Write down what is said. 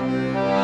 Música